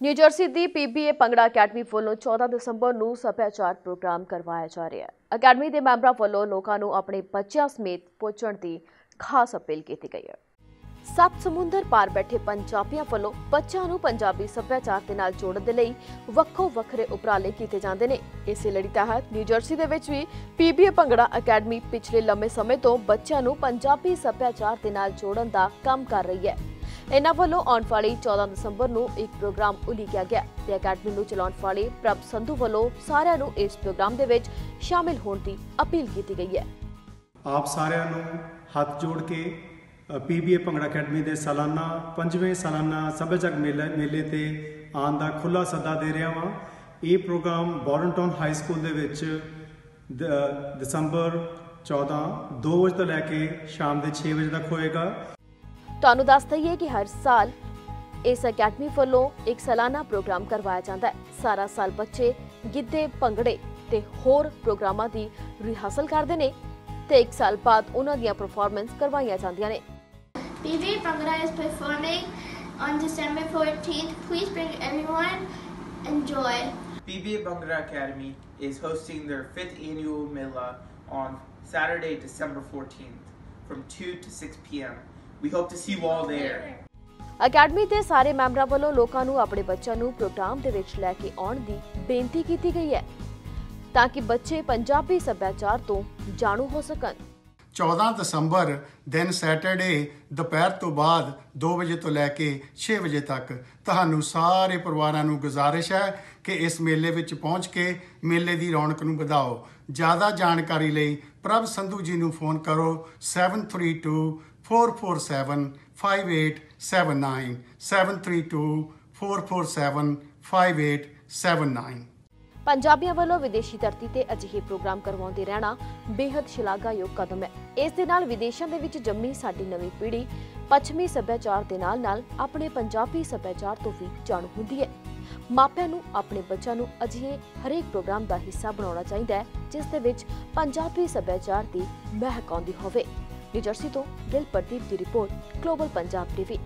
New Jersey ਦੀ PBA bhangra academy ਵੱਲੋਂ 14 ਦਸੰਬਰ ਨੂੰ ਸੱਭਿਆਚਾਰ ਪ੍ਰੋਗਰਾਮ ਕਰਵਾਇਆ ਜਾ ਰਿਹਾ ਹੈ। ਅਕੈਡਮੀ ਦੇ ਮੈਂਬਰਾਂ ਵੱਲੋਂ ਲੋਕਾਂ ਨੂੰ ਆਪਣੇ ਬੱਚਿਆਂ ਸਮੇਤ ਪਹੁੰਚਣ ਦੀ ਖਾਸ ਅਪੀਲ ਕੀਤੀ ਗਈ ਹੈ। ਸੱਤ ਸਮੁੰਦਰ ਪਾਰ ਬੈਠੇ ਪੰਜਾਬੀਆਂ ਵੱਲੋਂ ਬੱਚਿਆਂ ਨੂੰ ਪੰਜਾਬੀ ਸੱਭਿਆਚਾਰ ਦੇ ਨਾਲ ਜੋੜਨ ਦੇ ਲਈ ਵੱਖੋ ਵੱਖਰੇ ਉਪਰਾਲੇ ਕੀਤੇ ਜਾਂਦੇ ਨੇ। ਇਸੇ ਲੜੀ ਤਹਿਤ ਨਿਊਜਰਸੀ ਦੇ ਵਿੱਚ ਵੀ ਪੀਬੀਏ ਭੰਗੜਾ ਅਕੈਡਮੀ ਪਿਛਲੇ ਲੰਮੇ ਸਮੇਂ ਤੋਂ ਬੱਚਿਆਂ ਨੂੰ ਪੰਜਾਬੀ ਸੱਭਿਆਚਾਰ ਦੇ ਨਾਲ ਜੋੜਨ ਦਾ ਕੰਮ ਕਰ ਰਹੀ ਹੈ। ਇਹਨਾਂ ਵੱਲੋਂ ਆਉਣ ਵਾਲੀ 14 ਦਸੰਬਰ ਨੂੰ ਇੱਕ ਪ੍ਰੋਗਰਾਮ ਉਲੀਕਿਆ ਗਿਆ ਤੇ ਅਕੈਡਮੀ ਨੂੰ ਚਲਾਉਣ ਵਾਲੇ ਪ੍ਰਭ ਸੰਧੂ ਵੱਲੋਂ ਸਾਰਿਆਂ ਨੂੰ ਇਸ ਪ੍ਰੋਗਰਾਮ ਦੇ ਵਿੱਚ ਸ਼ਾਮਿਲ ਹੋਣ ਦੀ ਅਪੀਲ ਕੀਤੀ ਗਈ ਹੈ। ਆਪ ਸਾਰਿਆਂ ਨੂੰ ਹੱਥ ਜੋੜ ਕੇ ਪੀਬੀਏ ਭੰਗੜਾ ਅਕੈਡਮੀ ਦੇ ਸਾਲਾਨਾ, ਪੰਜਵੇਂ ਸਾਲਾਨਾ ਸੱਭਿਆਚਾਰਕ ਮੇਲੇ ਮੇਲੇ ਤੇ ਆਉਣ ਦਾ ਖੁੱਲਾ ਸੱਦਾ ਦੇ ਰਿਹਾ ਵਾਂ। ਇਹ ਪ੍ਰੋਗਰਾਮ ਬੋਰਨਟਾਊਨ ਹਾਈ ਸਕੂਲ ਦੇ ਵਿੱਚ ਦਸੰਬਰ 14 2 ਵਜੇ ਤੋਂ ਲੈ ਕੇ ਸ਼ਾਮ ਦੇ 6 ਵਜੇ ਤੱਕ ਹੋਏਗਾ। ਤੁਹਾਨੂੰ ਦੱਸ ਦਈਏ ਕਿ ਹਰ ਸਾਲ ਇਸ ਅਕੈਡਮੀ ਵੱਲੋਂ ਇੱਕ ਸਾਲਾਨਾ ਪ੍ਰੋਗਰਾਮ ਕਰਵਾਇਆ ਜਾਂਦਾ ਹੈ ਸਾਰਾ ਸਾਲ ਬੱਚੇ ਗਿੱਧੇ ਭੰਗੜੇ ਤੇ ਹੋਰ ਪ੍ਰੋਗਰਾਮਾਂ ਦੀ ਰਿਹਰਸਲ ਕਰਦੇ ਨੇ ਤੇ ਇੱਕ ਸਾਲ ਬਾਅਦ ਉਹਨਾਂ ਦੀਆਂ ਪਰਫਾਰਮੈਂਸ ਕਰਵਾਈਆਂ ਜਾਂਦੀਆਂ ਨੇ BB Bangla is performing on December 14th. Please bring everyone. Enjoy. BBA Bhangra Academy is hosting their fifth annual Mela on Saturday, December 14th from 2 to 6 p.m. We hope to see you all there. Academy ਦੇ ਸਾਰੇ ਮੈਂਬਰਾਂ ਵੱਲੋਂ ਲੋਕਾਂ ਨੂੰ ਆਪਣੇ ਬੱਚਿਆਂ ਨੂੰ programme ਦੇ ਵਿੱਚ ਲੈ ਕੇ ਆਉਣ ਦੀ ਬੇਨਤੀ ਕੀਤੀ ਗਈ ਹੈ ਤਾਂ ਕਿ ਬੱਚੇ ਪੰਜਾਬੀ ਸੱਭਿਆਚਾਰ ਤੋਂ ਜਾਣੂ ਹੋ ਸਕਣ 14 ਦਸੰਬਰ ਦਿਨ ਸੈਟਰਡੇ ਦੁਪਹਿਰ ਤੋਂ ਬਾਅਦ 2 ਵਜੇ ਤੋਂ ਲੈ ਕੇ 6 ਵਜੇ ਤੱਕ ਤੁਹਾਨੂੰ ਸਾਰੇ ਪਰਿਵਾਰਾਂ ਨੂੰ ਗੁਜ਼ਾਰਿਸ਼ ਹੈ ਕਿ ਇਸ ਮੇਲੇ ਵਿੱਚ ਪਹੁੰਚ ਕੇ ਮੇਲੇ ਦੀ ਰੌਣਕ ਨੂੰ ਵਧਾਓ ਜ਼ਿਆਦਾ ਜਾਣਕਾਰੀ ਲਈ ਪ੍ਰਭ ਸੰਧੂ ਜੀ ਨੂੰ ਫੋਨ ਕਰੋ 732 447 5879 732 447 5879 ਪੰਜਾਬੀਆਂ ਵੱਲੋਂ ਵਿਦੇਸ਼ੀ ਧਰਤੀ ਤੇ ਅਜਿਹੇ ਪ੍ਰੋਗਰਾਮ ਕਰਵਾਉਂਦੇ ਰਹਿਣਾ ਬੇहद ਸ਼ਲਾਘਾਯੋਗ ਕਦਮ ਹੈ। ਇਸ ਦੇ ਨਾਲ ਵਿਦੇਸ਼ਾਂ ਦੇ ਵਿੱਚ ਜੰਮੀ ਸਾਡੀ ਨਵੀਂ ਪੀੜ੍ਹੀ ਪੱਛਮੀ ਸੱਭਿਆਚਾਰ ਦੇ ਨਾਲ-ਨਾਲ ਆਪਣੇ ਪੰਜਾਬੀ ਸੱਭਿਆਚਾਰ ਤੋਂ ਵੀ ਜਾਣੂ ਹੁੰਦੀ ਹੈ। ਮਾਪਿਆਂ ਨੂੰ, ਆਪਣੇ ਬੱਚਿਆਂ ਨੂੰ ਅਜਿਹੇ ਹਰੇਕ ਪ੍ਰੋਗਰਾਮ ਦਾ ਹਿੱਸਾ ਬਣਾਉਣਾ ਚਾਹੀਦਾ ਹੈ, ਜਿਸ ਦੇ ਵਿੱਚ ਪੰਜਾਬੀ ਸੱਭਿਆਚਾਰ ਦੀ ਮਹਿਕ ਆਉਂਦੀ ਹੋਵੇ। ਨਿਊ ਜਰਸੀ ਤੋਂ ਦਿਲ ਪ੍ਰਦੀਪ ਦੀ ਰਿਪੋਰਟ ਗਲੋਬਲ ਪੰਜਾਬ ਟੀਵੀ